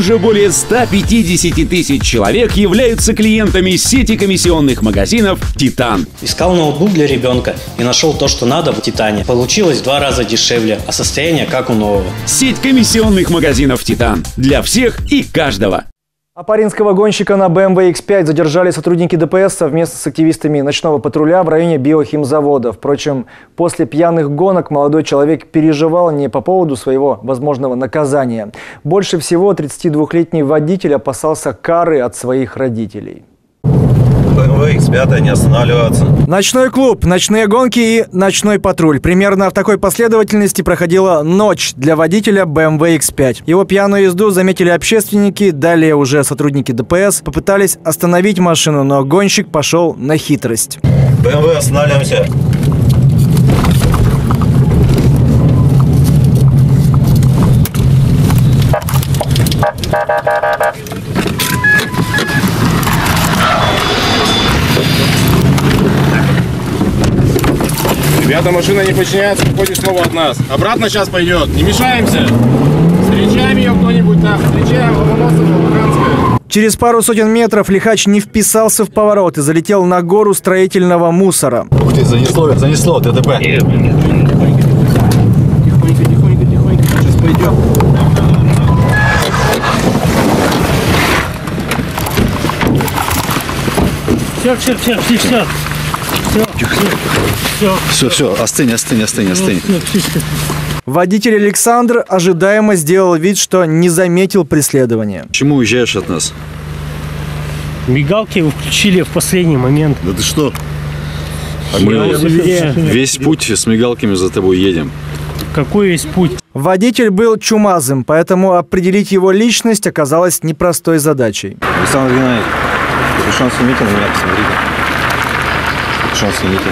Уже более 150 тысяч человек являются клиентами сети комиссионных магазинов «Титан». Искал ноутбук для ребенка и нашел то, что надо в «Титане». Получилось в два раза дешевле, а состояние как у нового. Сеть комиссионных магазинов «Титан». Для всех и каждого. Апаринского гонщика на BMW X5 задержали сотрудники ДПС совместно с активистами ночного патруля в районе биохимзавода. Впрочем, после пьяных гонок молодой человек переживал не по поводу своего возможного наказания. Больше всего 32-летний водитель опасался кары от своих родителей. BMW X5 не останавливаться. Ночной клуб, ночные гонки и ночной патруль. Примерно в такой последовательности проходила ночь для водителя BMW X5. Его пьяную езду заметили общественники, далее уже сотрудники ДПС попытались остановить машину, но гонщик пошел на хитрость. BMW останавливаемся. Ребята, машина не подчиняется, уходит снова от нас. Обратно сейчас пойдет. Не мешаемся. Встречаем ее кто-нибудь там. Встречаем Ломоносова, Луганская. Через пару сотен метров лихач не вписался в поворот и залетел на гору строительного мусора. Ух ты, занесло, занесло, ДТП. Тихонько, тихонько, тихонько. Сейчас пойдем. Все, все, все, все, все. Все, все, остынь, остынь, остынь, остынь. Водитель Александр ожидаемо сделал вид, что не заметил преследования. Почему уезжаешь от нас? Мигалки включили в последний момент. Да ты что? Вас уверяю. Весь путь с мигалками за тобой едем. Какой есть путь? Водитель был чумазым, поэтому определить его личность оказалось непростой задачей. Александр Геннадьевич, капюшон снимите на меня, посмотрите. Капюшон снимите.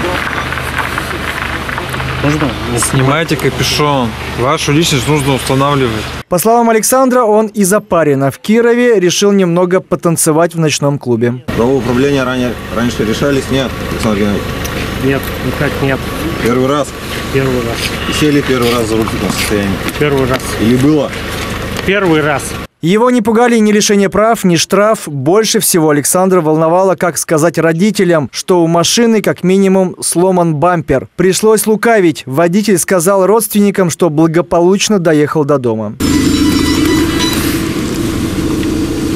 Можно? Снимайте капюшон. Вашу личность нужно устанавливать. По словам Александра, он из Апарина в Кирове решил немного потанцевать в ночном клубе. Правоуправление ранее, раньше решались? Нет, Александр Геннадьевич. Нет, никак нет. Первый раз. Первый раз. И сели первый раз за руль в таком состоянии. Первый раз. Или было? Первый раз. Его не пугали ни лишение прав, ни штраф. Больше всего Александра волновало, как сказать родителям, что у машины как минимум сломан бампер. Пришлось лукавить. Водитель сказал родственникам, что благополучно доехал до дома.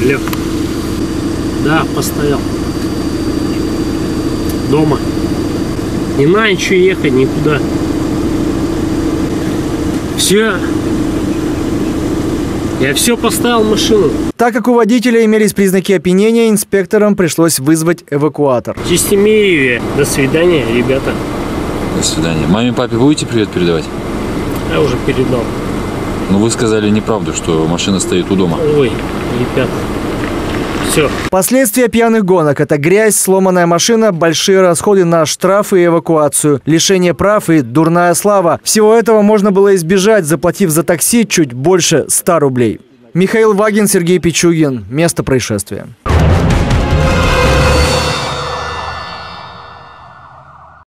Лев. Да, поставил. Дома. Не надо ничего ехать никуда. Все. Я все поставил в машину. Так как у водителя имелись признаки опьянения, инспекторам пришлось вызвать эвакуатор. Чистимееве. До свидания, ребята. До свидания. Маме, папе будете привет передавать? Я уже передал. Ну, вы сказали неправду, что машина стоит у дома. Ой, ребята. Все. Последствия пьяных гонок – это грязь, сломанная машина, большие расходы на штрафы и эвакуацию, лишение прав и дурная слава. Всего этого можно было избежать, заплатив за такси чуть больше 100 рублей. Михаил Вагин, Сергей Пичугин. Место происшествия.